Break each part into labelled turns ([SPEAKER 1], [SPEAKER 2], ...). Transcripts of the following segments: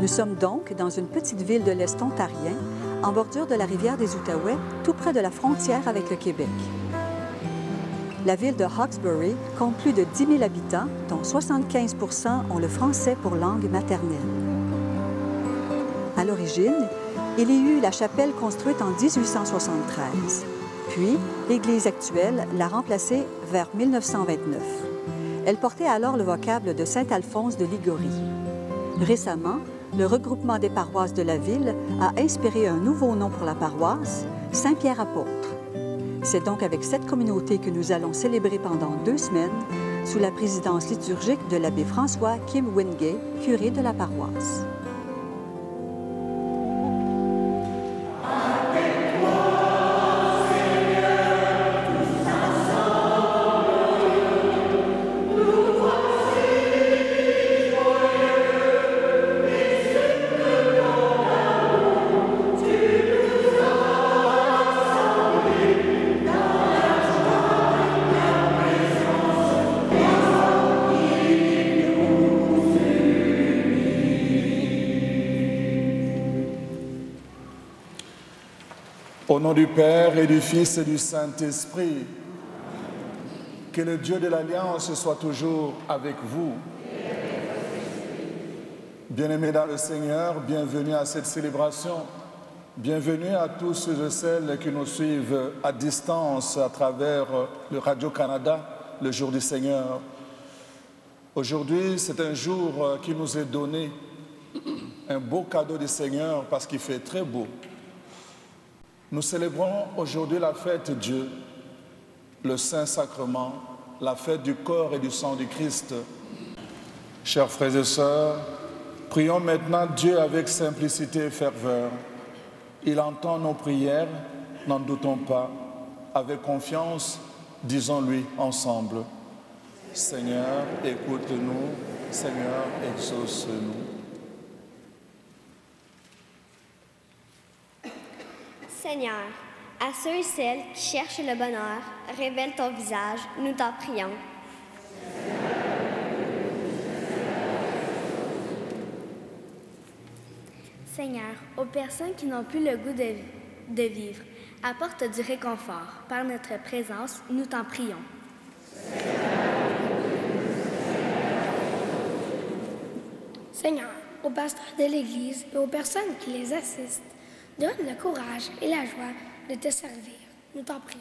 [SPEAKER 1] Nous sommes donc dans une petite ville de l'Est ontarien, en bordure de la rivière des Outaouais, tout près de la frontière avec le Québec. La ville de Hawkesbury compte plus de 10 000 habitants, dont 75% ont le français pour langue maternelle. À l'origine, il y eut la chapelle construite en 1873. Puis, l'église actuelle l'a remplacée vers 1929. Elle portait alors le vocable de Saint-Alphonse de Ligorie. Récemment, le regroupement des paroisses de la ville a inspiré un nouveau nom pour la paroisse, Saint-Pierre-Apôtre. C'est donc avec cette communauté que nous allons célébrer pendant deux semaines, sous la présidence liturgique de l'abbé François Kim Wingay, curé de la paroisse.
[SPEAKER 2] Au nom du Père et du Fils et du Saint-Esprit, que le Dieu de l'Alliance soit toujours avec vous. Bien-aimés dans le Seigneur, bienvenue à cette célébration. Bienvenue à tous ceux et celles qui nous suivent à distance à travers le Radio-Canada, le jour du Seigneur. Aujourd'hui, c'est un jour qui nous est donné, un beau cadeau du Seigneur parce qu'il fait très beau. Nous célébrons aujourd'hui la fête Dieu, le Saint-Sacrement, la fête du corps et du sang du Christ. Chers frères et sœurs, prions maintenant Dieu avec simplicité et ferveur. Il entend nos prières, n'en doutons pas. Avec confiance, disons-lui ensemble. Seigneur, écoute-nous. Seigneur, exauce-nous.
[SPEAKER 3] Seigneur, à ceux et celles qui cherchent le bonheur, révèle ton visage, nous t'en prions. Seigneur, aux personnes qui n'ont plus le goût de, de vivre, apporte du réconfort. Par notre présence, nous t'en prions.
[SPEAKER 4] Seigneur, aux pasteurs de l'Église et aux personnes qui les assistent, donne le courage et la joie de te servir. Nous t'en prions.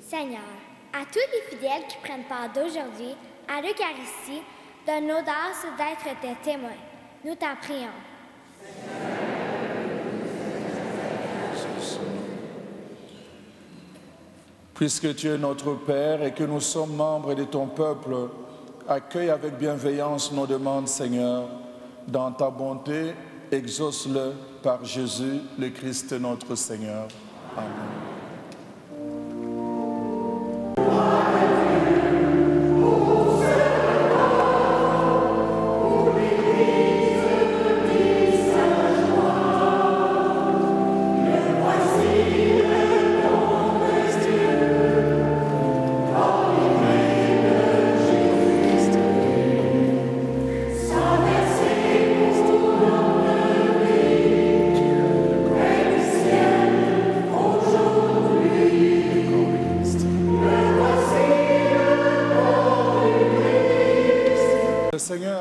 [SPEAKER 3] Seigneur, à tous les fidèles qui prennent part d'aujourd'hui à l'Eucharistie, donne l'audace d'être tes témoins. Nous t'en prions.
[SPEAKER 2] Puisque tu es notre Père et que nous sommes membres de ton peuple, accueille avec bienveillance nos demandes, Seigneur. Dans ta bonté, exauce-le par Jésus, le Christ notre Seigneur. Amen.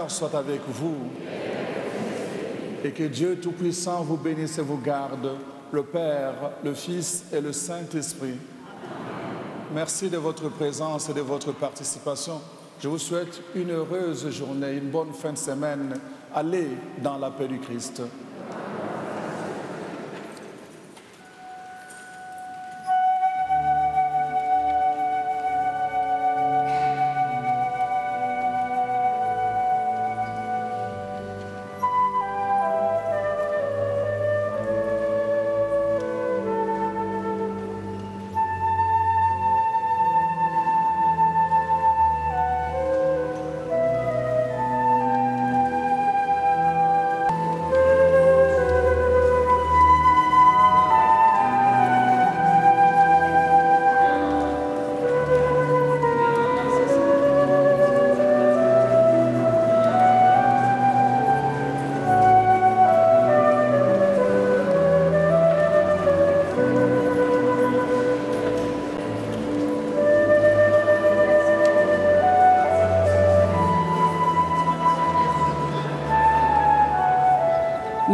[SPEAKER 2] Soit avec vous et que Dieu Tout-Puissant vous bénisse et vous garde, le Père, le Fils et le Saint-Esprit. Merci de votre présence et de votre participation. Je vous souhaite une heureuse journée, une bonne fin de semaine. Allez dans la paix du Christ.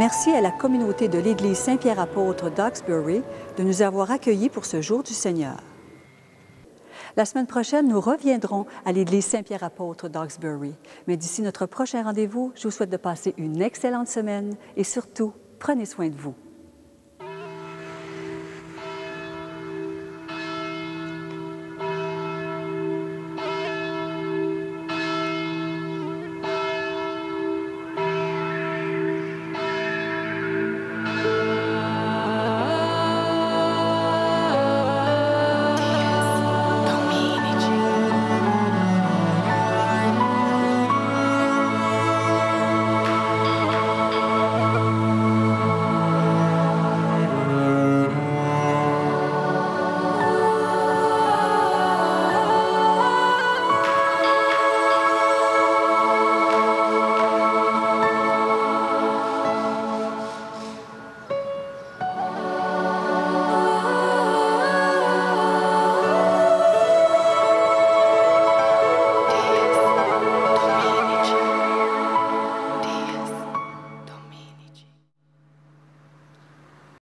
[SPEAKER 1] Merci à la communauté de l'Église Saint-Pierre-Apôtre d'Oxbury de nous avoir accueillis pour ce jour du Seigneur. La semaine prochaine, nous reviendrons à l'Église Saint-Pierre-Apôtre d'Oxbury. Mais d'ici notre prochain rendez-vous, je vous souhaite de passer une excellente semaine et surtout, prenez soin de vous.